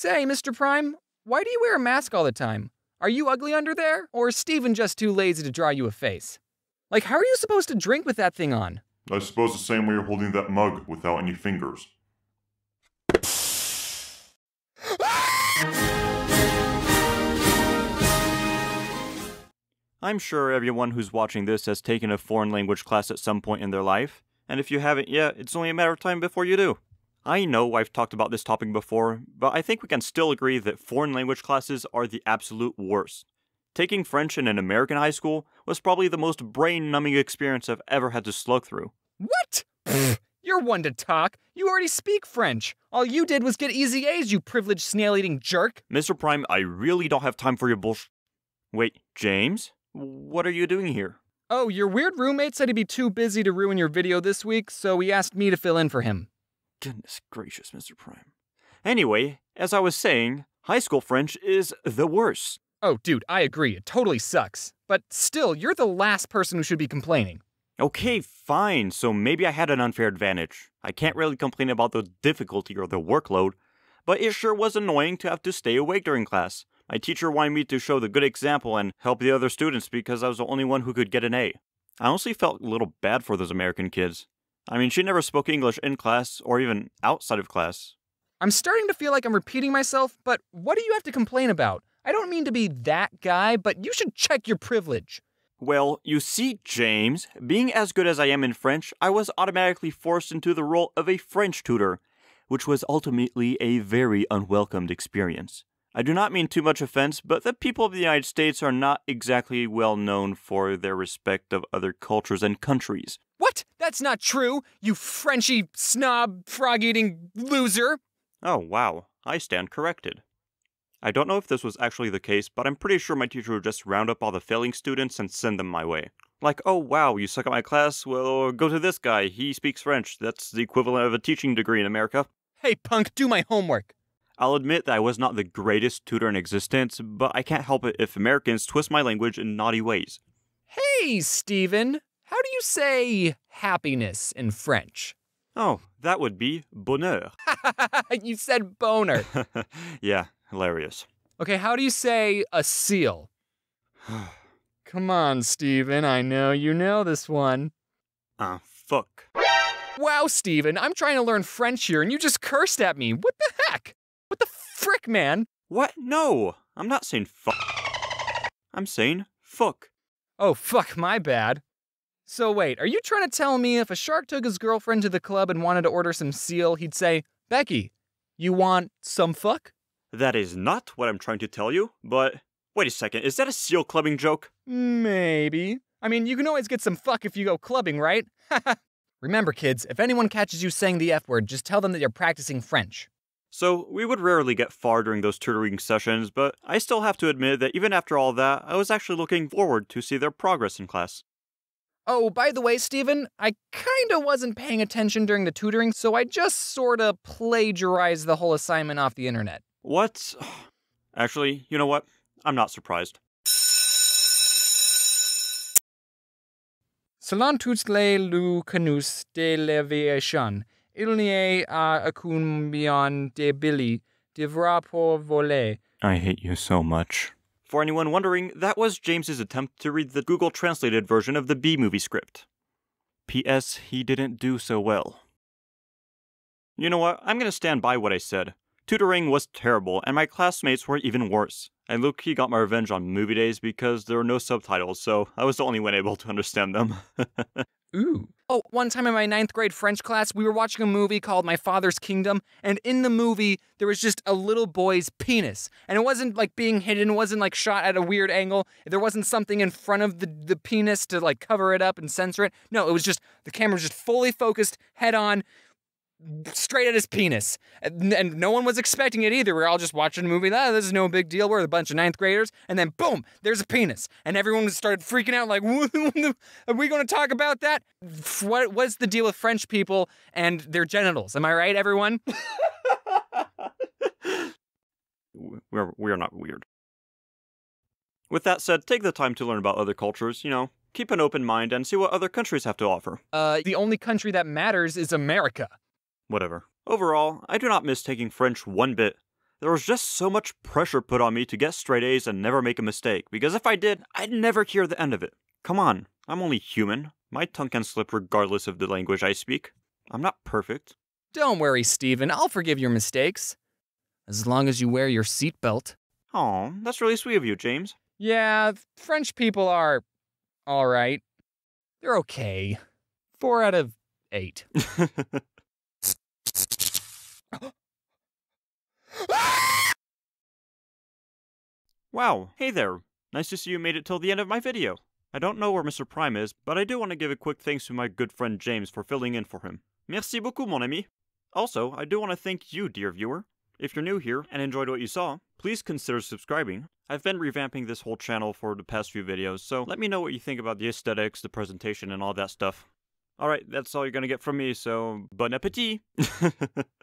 Say, Mr. Prime, why do you wear a mask all the time? Are you ugly under there? Or is Steven just too lazy to draw you a face? Like, how are you supposed to drink with that thing on? I suppose the same way you're holding that mug without any fingers. I'm sure everyone who's watching this has taken a foreign language class at some point in their life, and if you haven't yet, it's only a matter of time before you do. I know I've talked about this topic before, but I think we can still agree that foreign language classes are the absolute worst. Taking French in an American high school was probably the most brain numbing experience I've ever had to slug through. What? You're one to talk. You already speak French. All you did was get easy A's, you privileged snail eating jerk. Mr. Prime, I really don't have time for your bullsh. Wait, James? What are you doing here? Oh, your weird roommate said he'd be too busy to ruin your video this week, so he asked me to fill in for him. Goodness gracious, Mr. Prime. Anyway, as I was saying, high school French is the worst. Oh, dude, I agree. It totally sucks. But still, you're the last person who should be complaining. Okay, fine, so maybe I had an unfair advantage. I can't really complain about the difficulty or the workload, but it sure was annoying to have to stay awake during class. My teacher wanted me to show the good example and help the other students because I was the only one who could get an A. I honestly felt a little bad for those American kids. I mean, she never spoke English in class or even outside of class. I'm starting to feel like I'm repeating myself, but what do you have to complain about? I don't mean to be that guy, but you should check your privilege. Well, you see, James, being as good as I am in French, I was automatically forced into the role of a French tutor, which was ultimately a very unwelcomed experience. I do not mean too much offense, but the people of the United States are not exactly well known for their respect of other cultures and countries. What? That's not true, you Frenchy snob frog eating loser. Oh, wow. I stand corrected. I don't know if this was actually the case, but I'm pretty sure my teacher would just round up all the failing students and send them my way. Like, oh wow, you suck at my class? Well, go to this guy. He speaks French. That's the equivalent of a teaching degree in America. Hey, punk, do my homework. I'll admit that I was not the greatest tutor in existence, but I can't help it if Americans twist my language in naughty ways. Hey, Steven, how do you say happiness in French? Oh, that would be bonheur. you said boner. yeah, hilarious. Okay, how do you say a seal? Come on, Steven, I know you know this one. Ah, uh, fuck. Wow, Steven, I'm trying to learn French here and you just cursed at me. What the heck? What the frick, man? What? No, I'm not saying fuck. I'm saying fuck. Oh, fuck, my bad. So wait, are you trying to tell me if a shark took his girlfriend to the club and wanted to order some seal, he'd say, Becky, you want some fuck? That is not what I'm trying to tell you, but wait a second, is that a seal clubbing joke? Maybe. I mean, you can always get some fuck if you go clubbing, right? Remember, kids, if anyone catches you saying the F word, just tell them that you're practicing French. So, we would rarely get far during those tutoring sessions, but I still have to admit that even after all that, I was actually looking forward to see their progress in class. Oh, by the way, Steven, I kinda wasn't paying attention during the tutoring, so I just sorta plagiarized the whole assignment off the internet. What? Actually, you know what? I'm not surprised. Selon toutes les lois canus de l'aviation, il n'y a aucun moyen de Billy devra pour voler. I hate you so much. For anyone wondering, that was James's attempt to read the Google translated version of the Bee Movie script. P.S. He didn't do so well. You know what? I'm gonna stand by what I said. Tutoring was terrible, and my classmates were even worse. I low-key got my revenge on movie days because there were no subtitles, so I was the only one able to understand them. Ooh. Oh, one time in my ninth grade French class, we were watching a movie called My Father's Kingdom, and in the movie, there was just a little boy's penis. And it wasn't like being hidden, it wasn't like shot at a weird angle. There wasn't something in front of the, the penis to like cover it up and censor it. No, it was just the camera was just fully focused, head on, straight at his penis. And, and, no one was expecting it either. We are all just watching a movie. Ah, this is no big deal. We're a bunch of ninth graders. And then boom, there's a penis. And everyone started freaking out like, are we going to talk about that? What, what's the deal with French people and their genitals? Am I right, everyone? we're, we're not weird. With that said, take the time to learn about other cultures, you know, keep an open mind and see what other countries have to offer. Uh, the only country that matters is America. Whatever. Overall, I do not miss taking French one bit. There was just so much pressure put on me to get straight A's and never make a mistake, because if I did, I'd never hear the end of it. Come on, I'm only human. My tongue can slip regardless of the language I speak. I'm not perfect. Don't worry, Steven. I'll forgive your mistakes. As long as you wear your seatbelt. Aw, that's really sweet of you, James. Yeah, French people are alright. They're okay. Four out of eight. wow, hey there. Nice to see you made it till the end of my video. I don't know where Mr. Prime is, but I do want to give a quick thanks to my good friend James for filling in for him. Merci beaucoup, mon ami. Also, I do want to thank you, dear viewer. If you're new here and enjoyed what you saw, please consider subscribing. I've been revamping this whole channel for the past few videos, so let me know what you think about the aesthetics, the presentation, and all that stuff. Alright, that's all you're gonna get from me, so bon appetit!